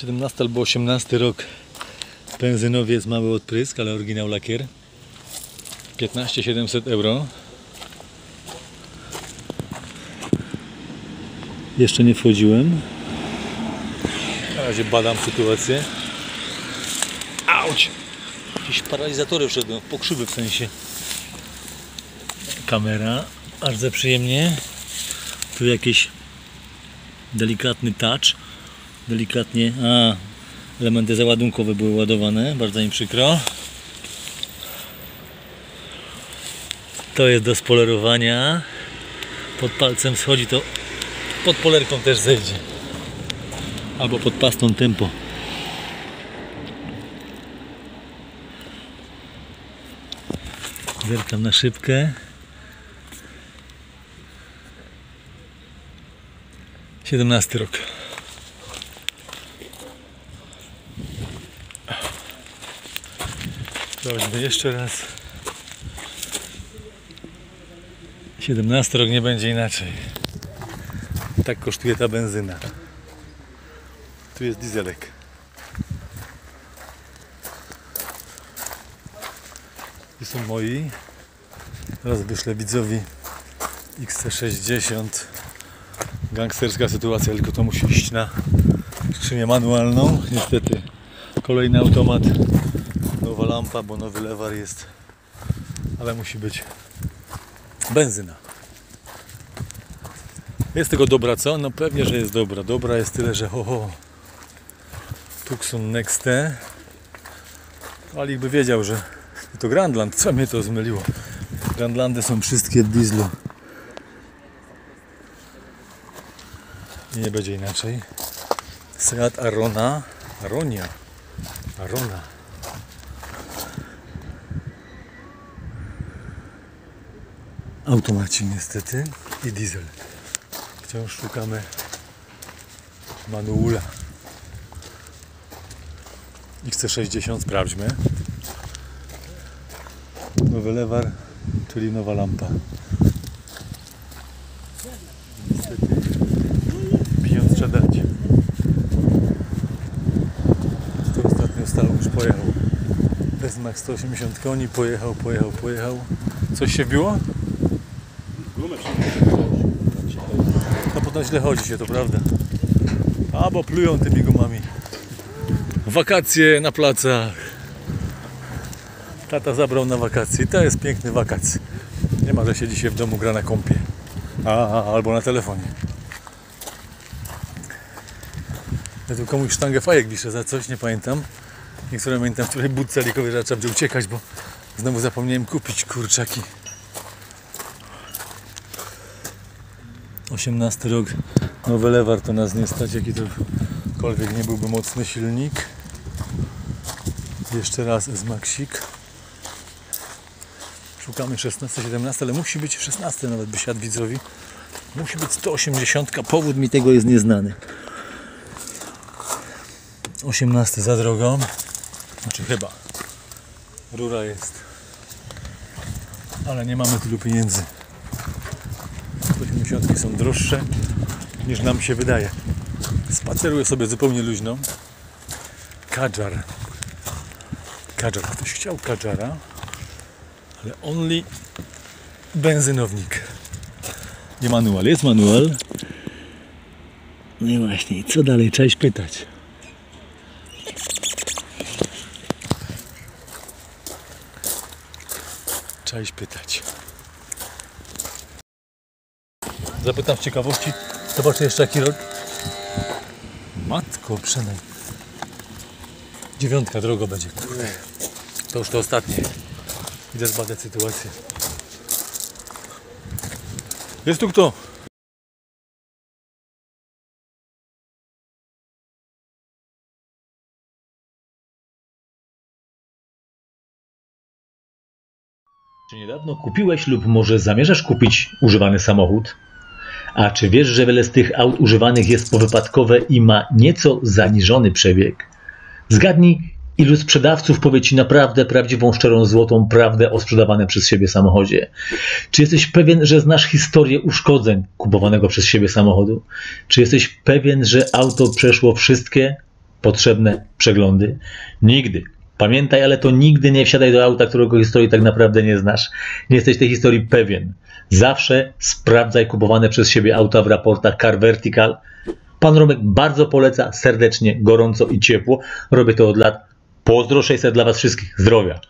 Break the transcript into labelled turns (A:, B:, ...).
A: 17 albo 18 rok. Benzynowiec, mały odprysk, ale oryginał lakier. 15 700 euro. Jeszcze nie wchodziłem. Na razie badam sytuację. Auć! Jakieś paralizatory wszedłem, pokrzywy w sensie. Kamera, za przyjemnie. Tu jakiś delikatny touch. Delikatnie, a elementy załadunkowe były ładowane, bardzo mi przykro. To jest do spolerowania. Pod palcem schodzi to pod polerką też zejdzie. Albo pod pastą tempo. Zerkam na szybkę. 17 rok. Sprawdźmy jeszcze raz. 17 rok nie będzie inaczej. Tak kosztuje ta benzyna. Tu jest dieselek. I są moi. Teraz wyślę widzowi XC60. Gangsterska sytuacja, tylko to musi iść na skrzynię manualną. Niestety kolejny automat, lampa, bo nowy lewar jest, ale musi być benzyna. Jest tego dobra co? No pewnie, że jest dobra. Dobra jest tyle, że ho ho. Tucson Nexte. Ali by wiedział, że to Grandland. Co mnie to zmyliło? Grandlandy są wszystkie dieslu. I nie będzie inaczej. Seat Arona. Aronia. Arona. Automaci niestety i diesel. Wciąż szukamy manuula. XC60 sprawdźmy. Nowy lewar, czyli nowa lampa. Niestety pieniądz trzeba dać. To ostatnio stał, już pojechał. Bezmach 180 koni, pojechał, pojechał, pojechał. Coś się biło? No potem źle chodzi się, to prawda. A, bo plują tymi gumami. Wakacje na placach. Tata zabrał na wakacje. To jest piękny wakac. Nie ma, że siedzi się w domu, gra na kąpie. A, albo na telefonie. Ja tu komuś sztangę fajek wiszę za coś, nie pamiętam. Niektóre pamiętam, w której budce trzeba będzie uciekać, bo znowu zapomniałem kupić kurczaki. 18 rok, nowy lewar to nas nie stać, jaki tokolwiek nie byłby mocny silnik. Jeszcze raz S-Maxik. Szukamy 16, 17, ale musi być 16 nawet by siadł widzowi. Musi być 180, powód mi tego jest nieznany. 18 za drogą. Znaczy chyba. Rura jest. Ale nie mamy tylu pieniędzy. 180 są droższe niż nam się wydaje. Spaceruję sobie zupełnie luźno. Kadżar. Kadżar. Ktoś chciał Kadżara, ale only benzynownik. Nie manual. Jest manual. No i właśnie. Co dalej? Iść pytać. Iść pytać. Zapytam z ciekawości. Zobaczę jeszcze jaki rok. Matko, przynaj. Dziewiątka drogo będzie. Kurde. To już to ostatnie. Idę zbadać sytuację. Jest tu kto?
B: Czy niedawno kupiłeś lub może zamierzasz kupić używany samochód? A czy wiesz, że wiele z tych aut używanych jest powypadkowe i ma nieco zaniżony przebieg? Zgadnij, ilu sprzedawców powie Ci naprawdę prawdziwą, szczerą, złotą prawdę o sprzedawanym przez siebie samochodzie? Czy jesteś pewien, że znasz historię uszkodzeń kupowanego przez siebie samochodu? Czy jesteś pewien, że auto przeszło wszystkie potrzebne przeglądy? Nigdy. Pamiętaj, ale to nigdy nie wsiadaj do auta, którego historii tak naprawdę nie znasz. Nie jesteś tej historii pewien. Zawsze sprawdzaj kupowane przez siebie auta w raportach Car Vertical. Pan Romek bardzo poleca serdecznie, gorąco i ciepło. Robię to od lat. Pozdro 600 dla Was wszystkich. Zdrowia.